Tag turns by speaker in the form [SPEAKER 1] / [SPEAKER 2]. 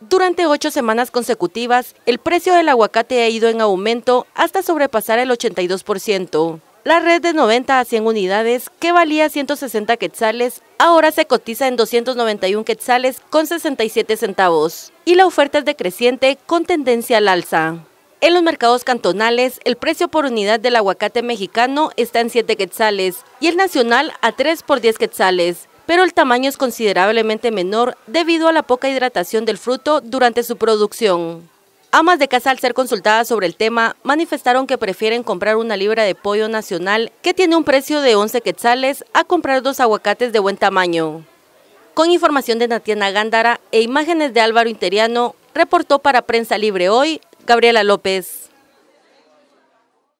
[SPEAKER 1] Durante ocho semanas consecutivas, el precio del aguacate ha ido en aumento hasta sobrepasar el 82%. La red de 90 a 100 unidades, que valía 160 quetzales, ahora se cotiza en 291 quetzales con 67 centavos. Y la oferta es decreciente con tendencia al alza. En los mercados cantonales, el precio por unidad del aguacate mexicano está en 7 quetzales y el nacional a 3 por 10 quetzales, pero el tamaño es considerablemente menor debido a la poca hidratación del fruto durante su producción. Amas de casa al ser consultadas sobre el tema manifestaron que prefieren comprar una libra de pollo nacional que tiene un precio de 11 quetzales a comprar dos aguacates de buen tamaño. Con información de Natiana Gándara e imágenes de Álvaro Interiano, reportó para Prensa Libre Hoy Gabriela López.